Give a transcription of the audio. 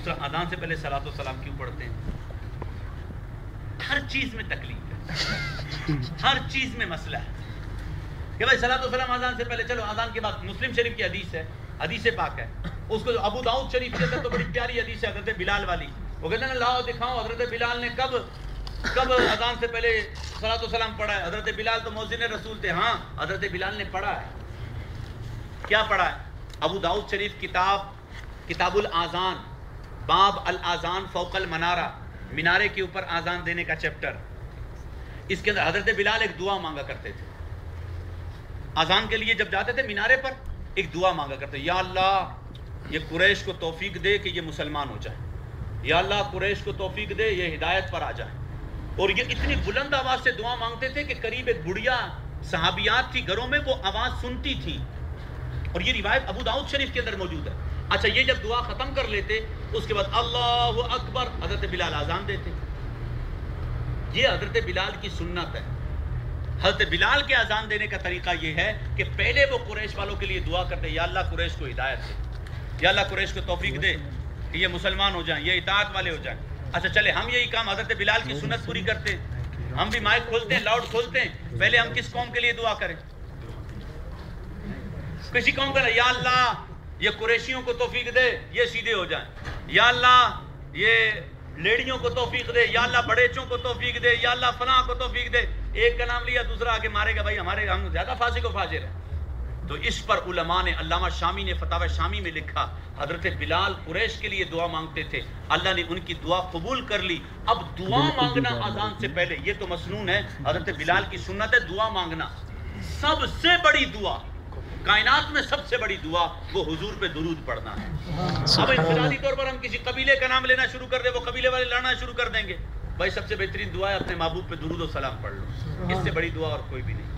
दूसरा अजान से पहले सलात सलाम क्यों पढ़ते हैं? हर चीज़ में तकलीफ़ है। हर चीज़ में मसला है। कि भाई सलात सलाम अजान से पहले, चलो, अजान के बाद मुस्लिम शरीफ की हदीस है, हदीस पाक है। उसको अबू दाऊद शरीफ के अंदर तो बड़ी प्यारी हदीस है, हज़रत बिलाल वाली। वो कहते हैं, लाओ, दिखाओ, हज़रत बिलाल ने कब कब अजान से पहले सलात सलाम पढ़ा है? हज़रत बिलाल तो मोहसिन रसूल थे। हाँ हज़रत बिलाल ने पढ़ा है। क्या पढ़ा है? अबू दाऊद शरीफ किताब, किताबुल आजान। बाब अल आजान फ़ौकल मनारा, मीनारे के ऊपर आजान देने का चैप्टर। इसके अंदर हज़रत बिलाल एक दुआ मांगा करते थे। आजान के लिए जब जाते थे मीनारे पर, एक दुआ मांगा करते या अल्लाह, ये कुरैश को तौफीक दे कि ये मुसलमान हो जाए। या अल्लाह, कुरैश को तौफीक दे, ये हिदायत पर आ जाए। और ये इतनी बुलंद आवाज़ से दुआ मांगते थे कि करीब एक बुढ़िया सहाबियात थी, घरों में वो आवाज़ सुनती थी। और ये रिवायत अबू दाऊद शरीफ के अंदर मौजूद है। अच्छा ये जब दुआ खत्म कर लेते, उसके बाद अल्लाह अकबर, हज़रत बिलाल आजान देते। ये हज़रत बिलाल की सुन्नत है। हज़रत बिलाल के आज़ान देने का तरीका ये है कि पहले वो कुरैश वालों के लिए दुआ करते, या अल्लाह कुरैश को हिदायत दे, या अल्लाह कुरैश को तोफीक दे कि ये मुसलमान हो जाएँ, ये इतात वाले हो जाएँ। अच्छा चले, हम यही काम हज़रत बिलाल की सुन्नत पूरी करते। हम भी माइक खोलते हैं लाउड खोलते हैं पहले हम किस कौम के लिए दुआ करें? किसी कौम का या अल्लाह ये कुरेशियों को तौफीक दे ये सीधे हो जाएँ। या अल्लाह ये लेडियों को तौफीक दे या अल्लाह बड़ेचों को तौफीक दे या अल्लाह फना को तौफीक दे। एक का नाम लिया दूसरा आके मारेगा भाई हमारे हम ज़्यादा फांसी को फाजिर है। तो इस पर उलमा ने अल्लामा शामी ने फतावा शामी में लिखा हज़रत बिलाल कुरैश के लिए दुआ मांगते थे। अल्लाह ने उनकी दुआ कबूल कर ली। अब दुआ मांगना अजान से पहले ये तो मसनून है। हज़रत बिलाल की सुन्नत है दुआ मांगना। सबसे बड़ी दुआ कायनात में सबसे बड़ी दुआ वो हुजूर पे दुरूद पढ़ना है। अब इंफरादी तौर पर हम किसी कबीले का नाम लेना शुरू कर दे वो कबीले वाले लड़ना शुरू कर देंगे। भाई सबसे बेहतरीन दुआ है अपने महबूब पे दुरूद और सलाम पढ़ लो। इससे बड़ी दुआ और कोई भी नहीं।